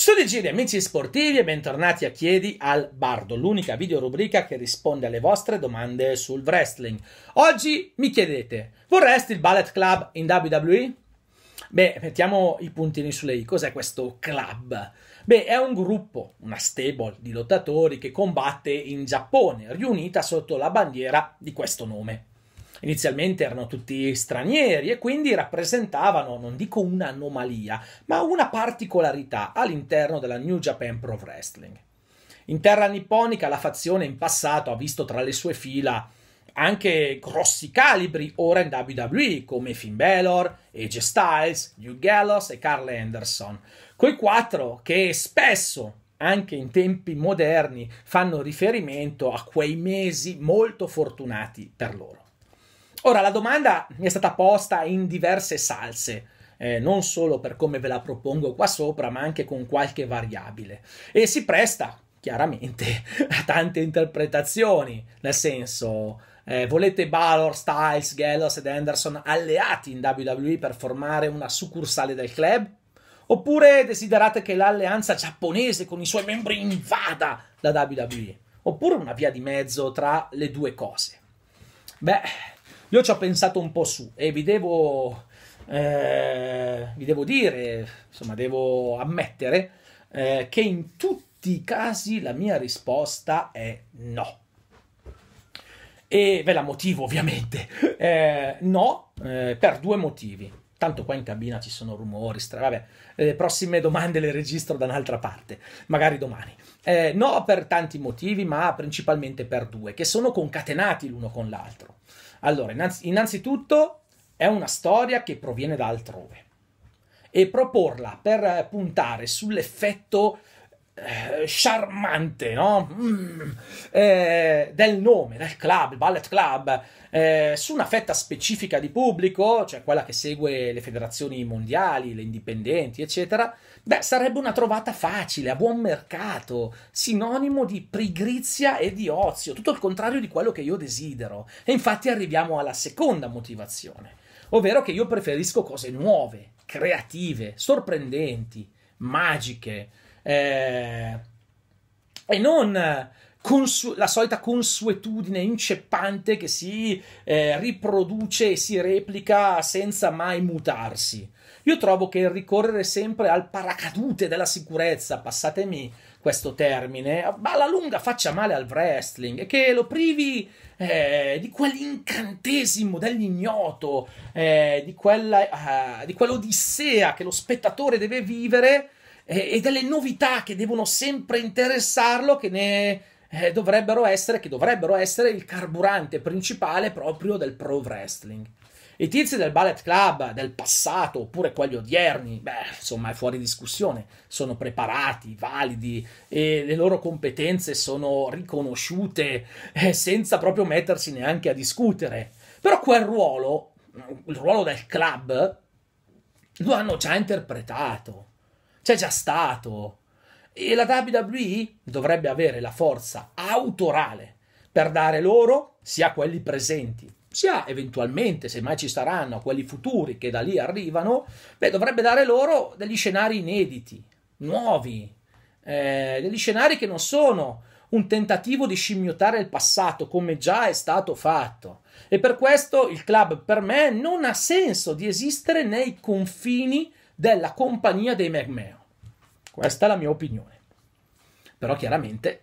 Studi giri amici sportivi e bentornati a Chiedi al Bardo, l'unica videorubrica che risponde alle vostre domande sul wrestling. Oggi mi chiedete, vorresti il Ballet Club in WWE? Beh, mettiamo i puntini sulle i. Cos'è questo club? Beh, è un gruppo, una stable di lottatori che combatte in Giappone, riunita sotto la bandiera di questo nome. Inizialmente erano tutti stranieri e quindi rappresentavano, non dico un'anomalia, ma una particolarità all'interno della New Japan Pro Wrestling. In terra nipponica la fazione in passato ha visto tra le sue fila anche grossi calibri ora in WWE come Finn Balor, AJ Styles, Hugh Gallows e Carl Anderson, quei quattro che spesso anche in tempi moderni fanno riferimento a quei mesi molto fortunati per loro. Ora, la domanda mi è stata posta in diverse salse. Eh, non solo per come ve la propongo qua sopra, ma anche con qualche variabile. E si presta chiaramente a tante interpretazioni, nel senso, eh, volete Balor, Styles, Gallows ed Anderson alleati in WWE per formare una succursale del club? Oppure desiderate che l'alleanza giapponese con i suoi membri invada la WWE? Oppure una via di mezzo tra le due cose? Beh, io ci ho pensato un po' su e vi devo, eh, vi devo dire, insomma, devo ammettere eh, che in tutti i casi la mia risposta è no. E ve la motivo ovviamente. Eh, no, eh, per due motivi. Tanto qua in cabina ci sono rumori, stra- vabbè, le prossime domande le registro da un'altra parte, magari domani. Eh, no per tanti motivi, ma principalmente per due, che sono concatenati l'uno con l'altro. Allora, innanzi, innanzitutto è una storia che proviene da altrove. E proporla per puntare sull'effetto eh, charmante no? mm, eh, del nome del club, il Ballet Club, eh, su una fetta specifica di pubblico, cioè quella che segue le federazioni mondiali, le indipendenti, eccetera, beh, sarebbe una trovata facile, a buon mercato, sinonimo di pigrizia e di ozio, tutto il contrario di quello che io desidero. E infatti arriviamo alla seconda motivazione, ovvero che io preferisco cose nuove, creative, sorprendenti, magiche eh, e non consu- la solita consuetudine inceppante che si eh, riproduce e si replica senza mai mutarsi. Io trovo che il ricorrere sempre al paracadute della sicurezza, passatemi questo termine, alla lunga faccia male al wrestling e che lo privi eh, di quell'incantesimo dell'ignoto, eh, di, quella, uh, di quell'odissea che lo spettatore deve vivere eh, e delle novità che devono sempre interessarlo, che ne eh, dovrebbero essere, che dovrebbero essere il carburante principale proprio del pro wrestling. I tizi del Ballet Club del passato, oppure quelli odierni, beh, insomma, è fuori discussione. Sono preparati, validi e le loro competenze sono riconosciute eh, senza proprio mettersi neanche a discutere. Però quel ruolo, il ruolo del club, lo hanno già interpretato c'è già stato. E la WWE dovrebbe avere la forza autorale per dare loro, sia quelli presenti, sia eventualmente, se mai ci saranno, quelli futuri che da lì arrivano, beh, dovrebbe dare loro degli scenari inediti, nuovi, eh, degli scenari che non sono un tentativo di scimmiottare il passato come già è stato fatto. E per questo il club per me non ha senso di esistere nei confini della compagnia dei McMahon. Questa è la mia opinione. Però chiaramente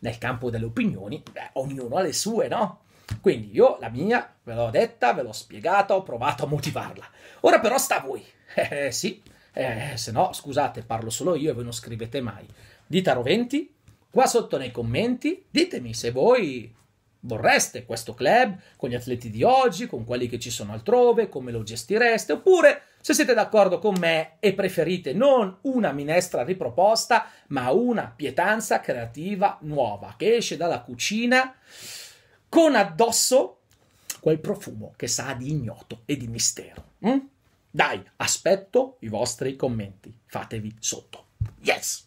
nel campo delle opinioni, beh, ognuno ha le sue, no? Quindi io la mia ve l'ho detta, ve l'ho spiegata, ho provato a motivarla. Ora però sta a voi. Eh, sì, eh, se no, scusate, parlo solo io e voi non scrivete mai. Dite a Roventi, qua sotto nei commenti, ditemi se voi vorreste questo club con gli atleti di oggi, con quelli che ci sono altrove, come lo gestireste, oppure se siete d'accordo con me e preferite non una minestra riproposta, ma una pietanza creativa nuova che esce dalla cucina con addosso quel profumo che sa di ignoto e di mistero. Mm? Dai, aspetto i vostri commenti. Fatevi sotto. Yes!